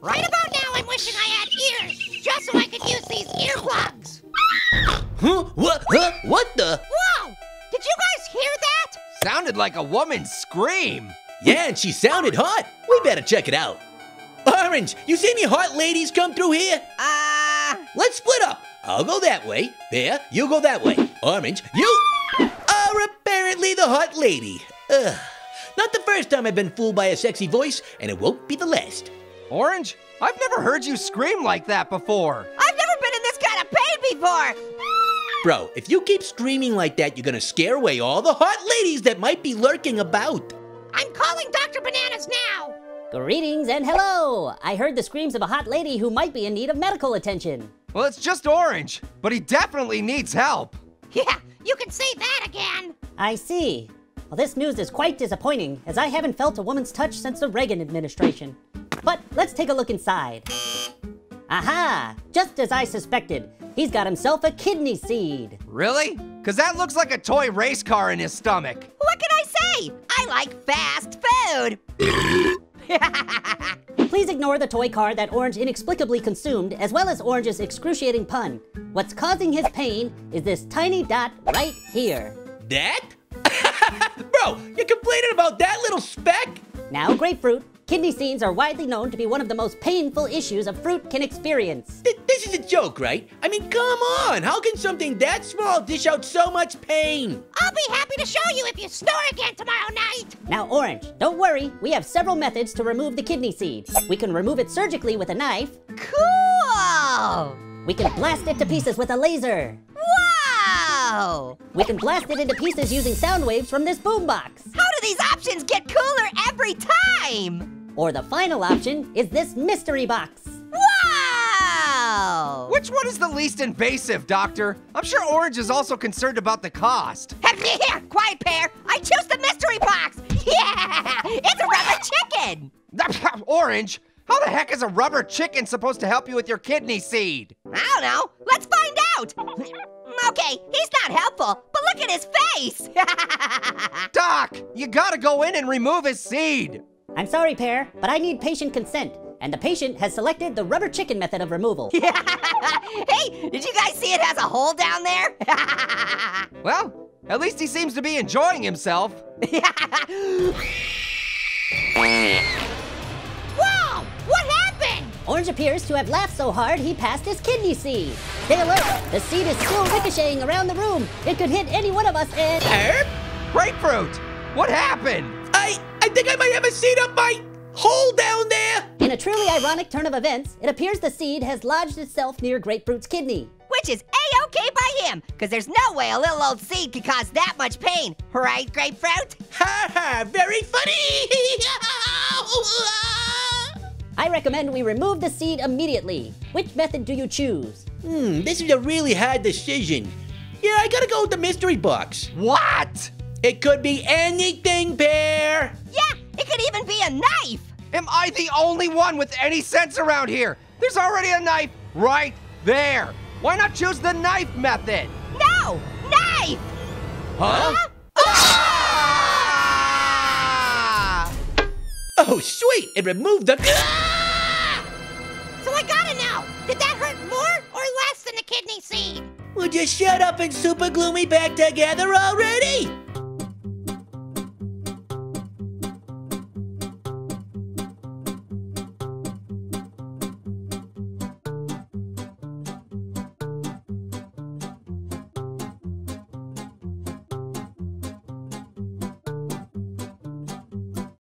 Right about now, I'm wishing I had ears, just so I could use these earplugs. Huh? What? Huh? What the? Whoa! Did you guys hear that? Sounded like a woman's scream. Yeah, and she sounded hot. We better check it out. Orange, you see any hot ladies come through here? Uh, Let's split up. I'll go that way. Pear, you go that way. Orange, you are apparently the hot lady. Ugh. Not the first time I've been fooled by a sexy voice, and it won't be the last. Orange, I've never heard you scream like that before. I've never been in this kind of pain before. Bro, if you keep screaming like that, you're gonna scare away all the hot ladies that might be lurking about. I'm calling Dr. Bananas now. Greetings and hello! I heard the screams of a hot lady who might be in need of medical attention. Well, it's just Orange, but he definitely needs help. Yeah, you can say that again. I see. Well, this news is quite disappointing, as I haven't felt a woman's touch since the Reagan administration. But let's take a look inside. Aha! Just as I suspected, he's got himself a kidney seed. Really? Because that looks like a toy race car in his stomach. What can I say? I like fast food. Please ignore the toy car that Orange inexplicably consumed, as well as Orange's excruciating pun. What's causing his pain is this tiny dot right here. That? Bro, you're complaining about that little speck? Now, grapefruit, kidney seeds are widely known to be one of the most painful issues a fruit can experience. Th- this is a joke, right? I mean, come on. How can something that small dish out so much pain? I'll be happy to show you if you snore again tomorrow night. Now, Orange, don't worry, we have several methods to remove the kidney seed. We can remove it surgically with a knife, Cool. we can blast it to pieces with a laser, Wow. we can blast it into pieces using sound waves from this boombox. How do these options get cooler every time? Or the final option is this mystery box. Wow. Which one is the least invasive, Doctor? I'm sure Orange is also concerned about the cost. Quiet Pear. I choose the mystery box. Yeah, it's a rubber chicken. Orange, how the heck is a rubber chicken supposed to help you with your kidney seed? I don't know. Let's find out. Okay, he's not helpful, but look at his face. Doc, you gotta go in and remove his seed. I'm sorry, Pear, but I need patient consent, and the patient has selected the rubber chicken method of removal. hey, did you guys see it has a hole down there? Well, at least he seems to be enjoying himself. Whoa! What happened? Orange appears to have laughed so hard he passed his kidney seed. Stay alert, the seed is still ricocheting around the room. It could hit any one of us and... Herb? Grapefruit, what happened? I I think I might have a seed up my hole down there. In a truly ironic turn of events, it appears the seed has lodged itself near Grapefruit's kidney. Which is a-okay by him, because there's no way a little old seed could cause that much pain. Right, Grapefruit? Ha ha! Very funny. I recommend we remove the seed immediately. Which method do you choose? hmm, this is a really hard decision. Yeah, I gotta go with the mystery box. What? It could be anything, Bear. Yeah, it could even be a knife. Am I the only one with any sense around here? There's already a knife right there. Why not choose the knife method? No, knife! Huh? Ah! Oh, sweet! It removed the. So I gotta know, did that hurt more or less than the kidney seed? Would you shut up and super glue me back together already?